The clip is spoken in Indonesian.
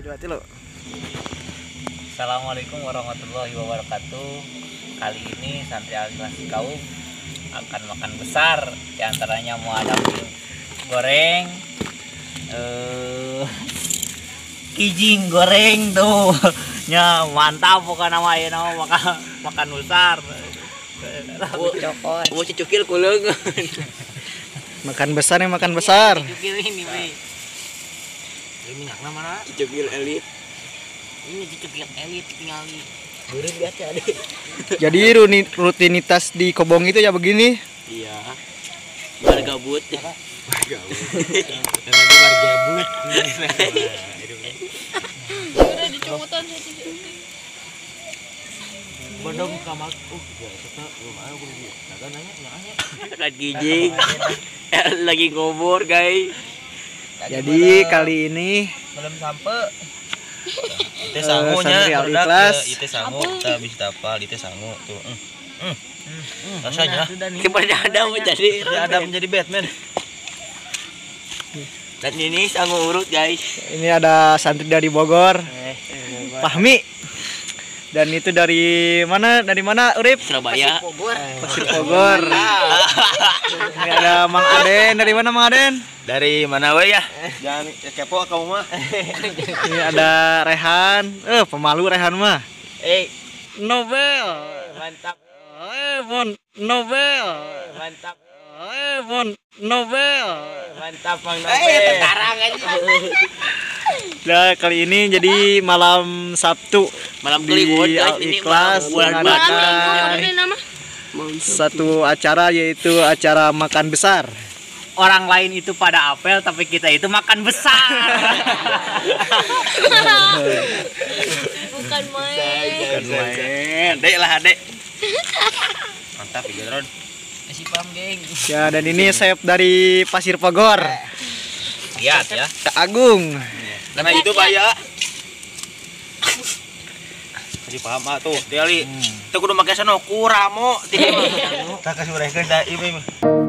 dua tilu Assalamualaikum warahmatullahi wabarakatuh. Kali ini santri aliansi kaum akan makan besar. Di antaranya mau ada goreng, eh kijing goreng tuh. Nya mantap bukan nama ya nama makan makan besar. Cokot. Mau cicukil kuleung. makan besar nih makan besar Cukil ini, Ini minyakna mana? Cicukil elit. Ini cukil elit tinggal di Beureun biasa deh. jadi rutinitas di Kobong itu ya begini Iya. Warga but. Warga but. Nanti warga but. Udah dicumutan satu Bodong kamar. Oh, ya kita belum ada belum dia. Naga nanya, nanya. Kan gijing. Lagi ngobor, guys. Jadi kali ini belum sampai Eh, Itu sangunya, ya, itu sangu, kita bisa tapal, itu sangu tuh. Mm. Mm. Mm. Rasanya Seperti ada mau jadi. ya ada menjadi Batman. Dan ini sanggup urut, guys. ini ada santri dari Bogor Fahmi dan itu dari mana dari mana Urip Surabaya. Pasir Bogor ini ada Mang Aden dari mana Mang Aden Dari mana we ya? Jangan kepo kamu mah. ini ada Rehan eh pemalu Rehan mah Eh, Nobel mantap. eh Mon Nobel Mantap. eh Mon Nobel Mantap, Bang Eh, Nobel. Tentarang aja. Nah, kali ini jadi malam Sabtu Malam di. Ini Al-Ikhlas bulan? Satu acara yaitu acara makan besar. orang lain itu pada apel tapi kita itu makan besar. Bukan main. Main, dek lah dek. Mantap ya Ron. Masih paham, geng. Ya, dan ini chef dari Pasir Pogor, Lihat ya. Kak Agung. Karena itu Pak ya. Jadi paham ah tuh, Tiali. Teu kudu make sanoku ramo. Tak kasih